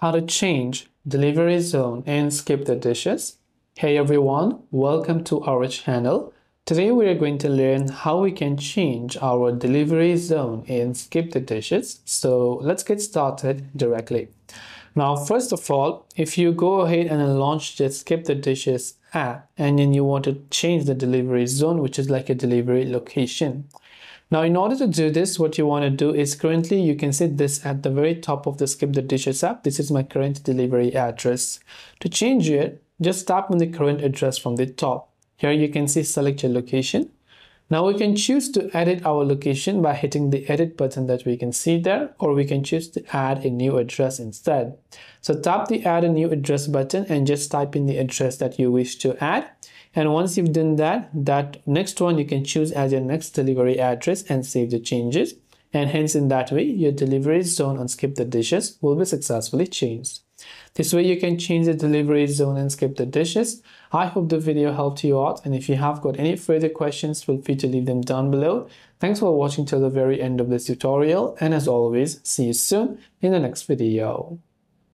how to change delivery zone and skip the dishes. Hey everyone, welcome to our channel. Today we are going to learn how we can change our delivery zone and skip the dishes. So let's get started directly. Now, first of all, if you go ahead and launch the skip the dishes app and then you want to change the delivery zone, which is like a delivery location. Now, in order to do this, what you want to do is currently you can see this at the very top of the Skip the Dishes app. This is my current delivery address. To change it, just tap on the current address from the top. Here you can see select your location. Now we can choose to edit our location by hitting the edit button that we can see there or we can choose to add a new address instead. So tap the add a new address button and just type in the address that you wish to add and once you've done that that next one you can choose as your next delivery address and save the changes. And hence in that way your delivery zone on skip the dishes will be successfully changed. This way you can change the delivery zone and skip the dishes. I hope the video helped you out. And if you have got any further questions feel free to leave them down below. Thanks for watching till the very end of this tutorial. And as always see you soon in the next video